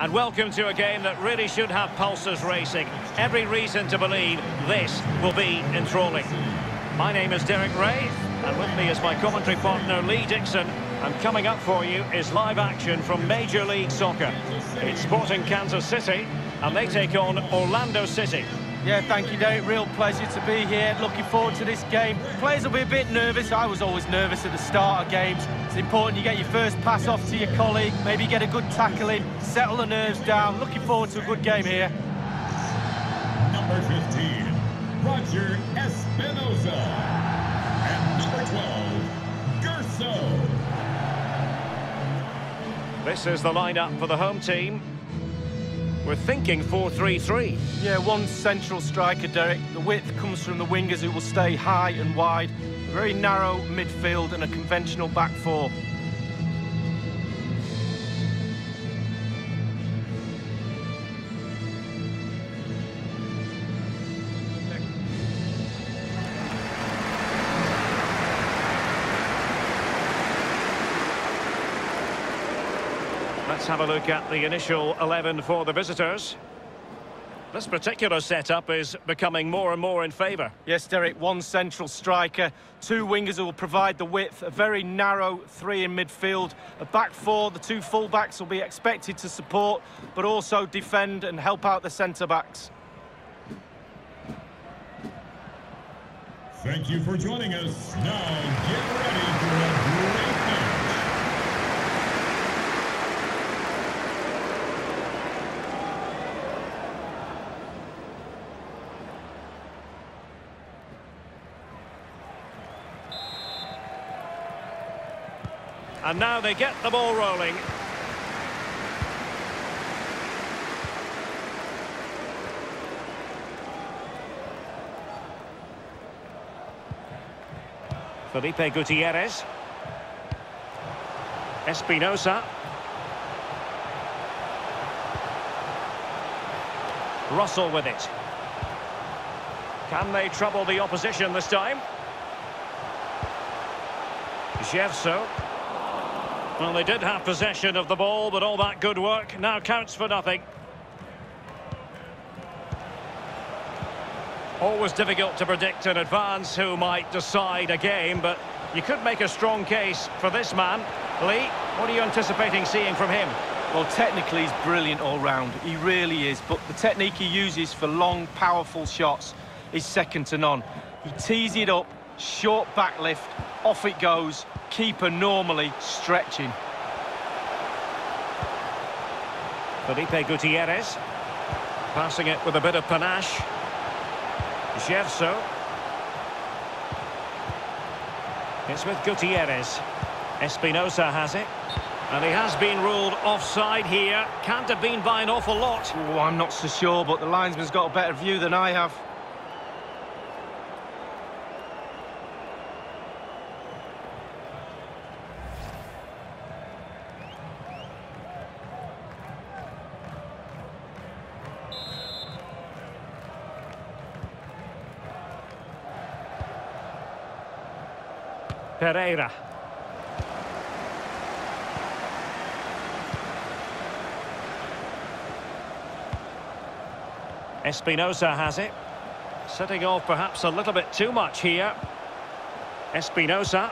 and welcome to a game that really should have pulses racing. Every reason to believe this will be enthralling. My name is Derek Ray, and with me is my commentary partner Lee Dixon. And coming up for you is live action from Major League Soccer. It's Sporting Kansas City, and they take on Orlando City. Yeah, thank you, Derek. Real pleasure to be here. Looking forward to this game. Players will be a bit nervous. I was always nervous at the start of games. It's important you get your first pass off to your colleague, maybe get a good tackle in, settle the nerves down. Looking forward to a good game here. Number 15, Roger Espinoza. And number 12, Gerso. This is the lineup for the home team. We're thinking 4-3-3. Yeah, one central striker, Derek. The width comes from the wingers who will stay high and wide. A very narrow midfield and a conventional back four. Have a look at the initial 11 for the visitors. This particular setup is becoming more and more in favour. Yes, Derek, one central striker, two wingers who will provide the width, a very narrow three in midfield, a back four, the two full-backs will be expected to support, but also defend and help out the centre-backs. Thank you for joining us. Now get ready And now they get the ball rolling. Felipe Gutierrez. Espinoza. Russell with it. Can they trouble the opposition this time? Gerso. Well, they did have possession of the ball, but all that good work now counts for nothing. Always difficult to predict in advance who might decide a game, but you could make a strong case for this man. Lee, what are you anticipating seeing from him? Well, technically he's brilliant all round. He really is. But the technique he uses for long, powerful shots is second to none. He tees it up, short back lift, off it goes. Keeper normally stretching. Felipe Gutierrez. Passing it with a bit of panache. Gerso. It's with Gutierrez. Espinoza has it. And he has been ruled offside here. Can't have been by an awful lot. Oh, I'm not so sure, but the linesman's got a better view than I have. Pereyra. Espinoza has it. Setting off perhaps a little bit too much here. Espinoza.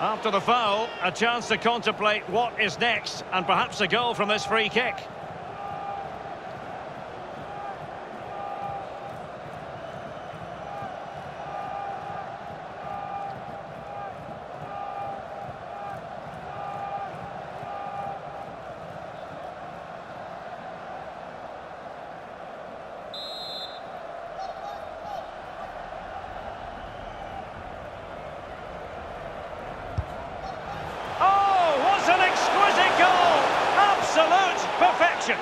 After the foul, a chance to contemplate what is next, and perhaps a goal from this free kick. Oh, what an exquisite goal! Absolute perfection.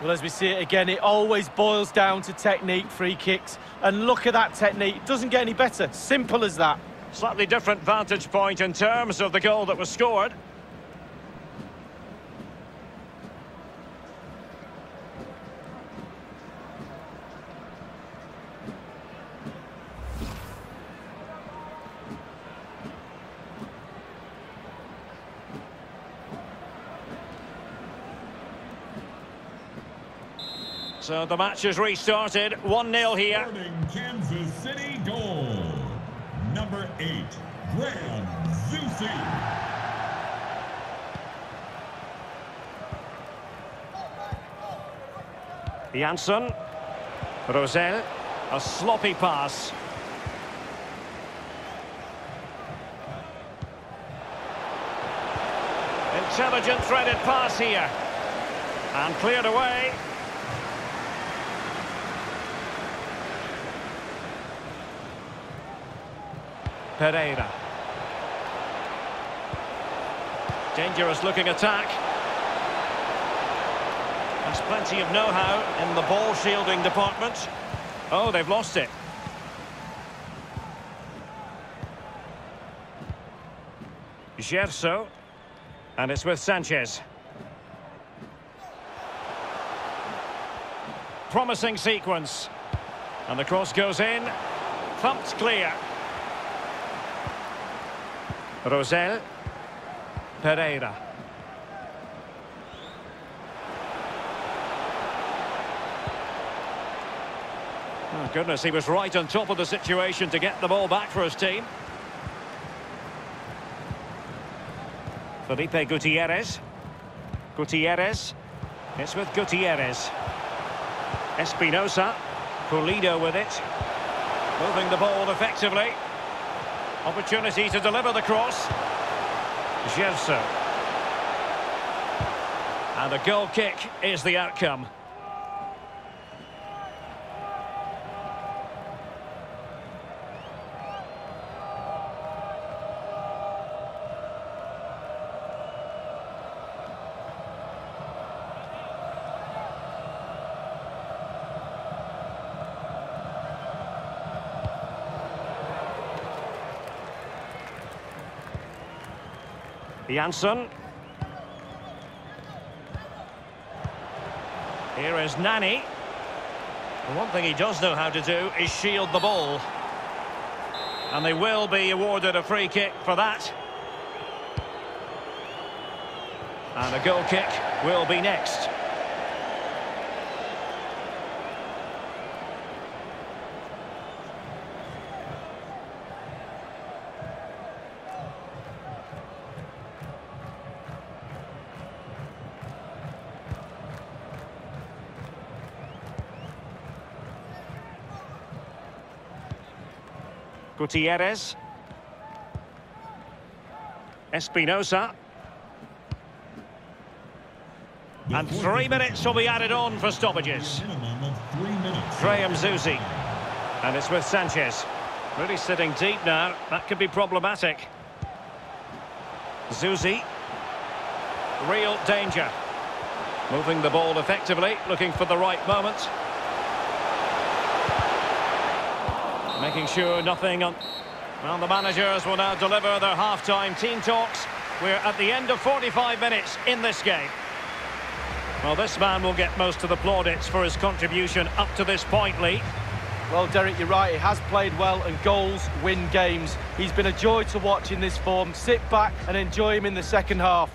Well, as we see it again, it always boils down to technique, free kicks. And look at that technique. It doesn't get any better. Simple as that. Slightly different vantage point in terms of the goal that was scored. So the match has restarted. 1-0 here. Kansas City goal. Number eight, Graham Zusi. Jansson. Rosell. A sloppy pass. Intelligent threaded pass here. And cleared away. Pereyra. Dangerous looking attack. There's plenty of know-how in the ball shielding department. Oh, they've lost it. Gerso. And it's with Sanchez. Promising sequence. And the cross goes in. Thumped clear. Rosell. Pereyra. Oh, goodness, he was right on top of the situation to get the ball back for his team. Felipe Gutierrez. Gutierrez. It's with Gutierrez. Espinoza. Pulido with it. Moving the ball effectively. Opportunity to deliver the cross. Gerso. And a goal kick is the outcome. Jansson. Here is Nani. one thing he does know how to do is shield the ball. And they will be awarded a free kick for that. And a goal kick will be next. Gutierrez. Espinoza. And three minutes will be added on for stoppages. Graham Zusi. And it's with Sanchez. Really sitting deep now. That could be problematic. Zusi. Real danger. Moving the ball effectively, looking for the right moment. Making sure nothing on... Well, the managers will now deliver their half-time team talks. We're at the end of 45 minutes in this game. Well, this man will get most of the plaudits for his contribution up to this point, Lee. Well, Derek, you're right. He has played well, and goals win games. He's been a joy to watch in this form. Sit back and enjoy him in the second half.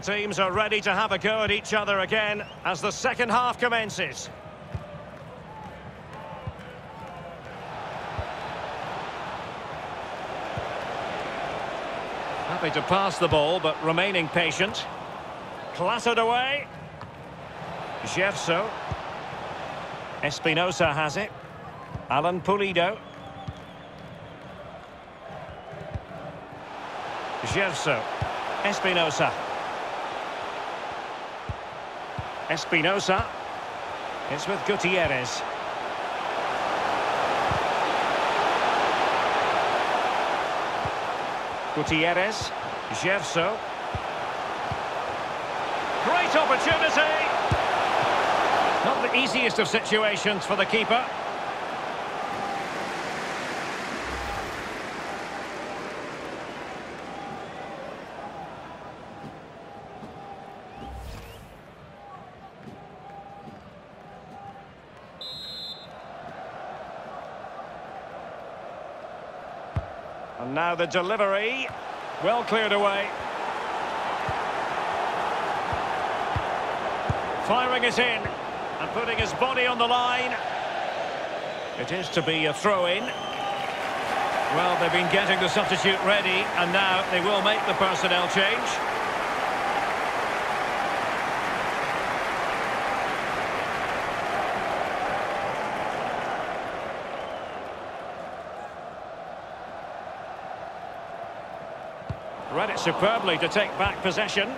The teams are ready to have a go at each other again as the second half commences. Happy to pass the ball, but remaining patient. Clattered away. Gerso. Espinoza has it. Alan Pulido. Gerso. Espinoza. Espinoza. It's with Gutierrez. Gutierrez. Gerso. Great opportunity! Not the easiest of situations for the keeper. And now the delivery. Well cleared away. Firing it in and putting his body on the line. It is to be a throw-in. Well, they've been getting the substitute ready, and now they will make the personnel change. Read it superbly to take back possession.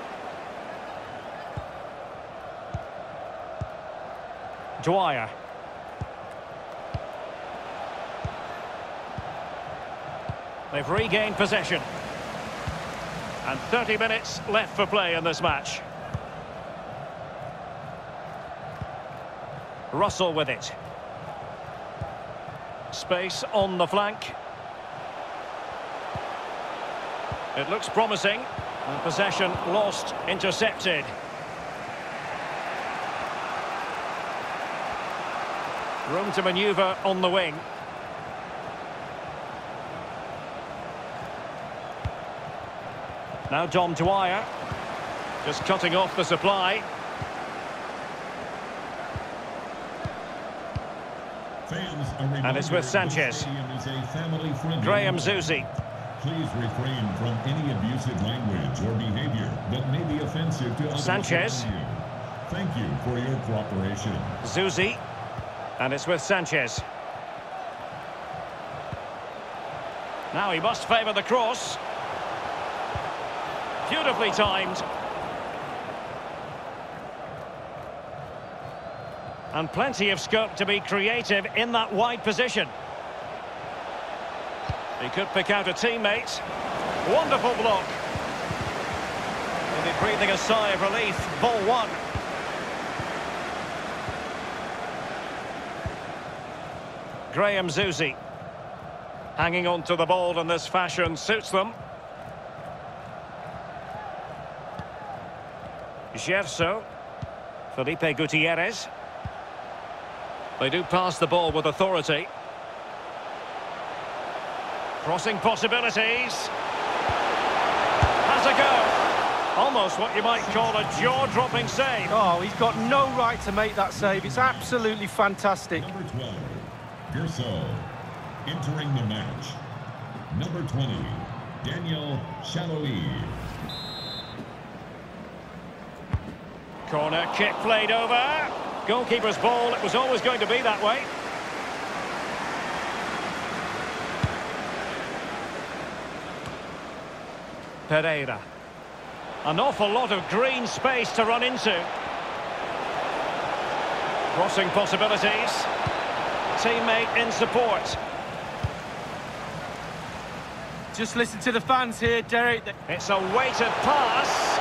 Dwyer. They've regained possession. And 30 minutes left for play in this match. Russell with it. Space on the flank. It looks promising. And possession lost, intercepted. Room to manoeuvre on the wing. Now Dom Dwyer. Just cutting off the supply. And it's with Sanchez. this stadium is a family-friendly Graham. Zusi. Please refrain from any abusive language or behavior that may be offensive to others Sanchez. Thank you for your cooperation. Zusi. And it's with Sanchez. Now he must favour the cross. Beautifully timed. And plenty of scope to be creative in that wide position. He could pick out a teammate. Wonderful block. Maybe breathing a sigh of relief. Ball one. Graham Zusi. Hanging on to the ball in this fashion suits them. Gerso. Felipe Gutierrez. They do pass the ball with authority. Crossing possibilities. Has a go. Almost what you might call a jaw-dropping save. Oh, he's got no right to make that save. It's absolutely fantastic. Number 12, Gerso. Entering the match, number 20, Daniel Salloi. Corner kick played over. Goalkeeper's ball. It was always going to be that way. Pereyra. An awful lot of green space to run into. Crossing possibilities. Teammate in support. Just listen to the fans here, Derek. It's a weighted pass.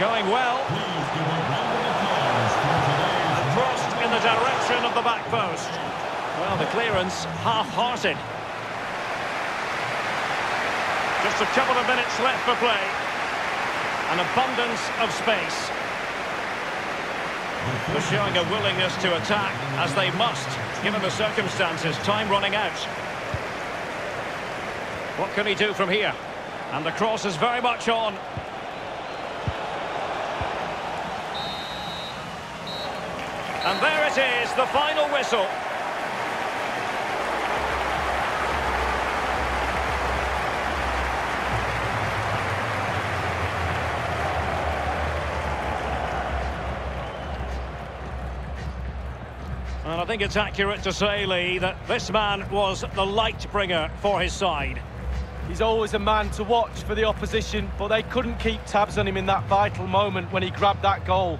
Going well. Please give a round of applause for Crossed in the direction of the back post. Well, the clearance half-hearted. Just a couple of minutes left for play. An abundance of space. They're showing a willingness to attack, as they must, given the circumstances. Time running out. What can he do from here? And the cross is very much on. And there it is, the final whistle. And I think it's accurate to say, Lee, that this man was the light bringer for his side. He's always a man to watch for the opposition, but they couldn't keep tabs on him in that vital moment when he grabbed that goal.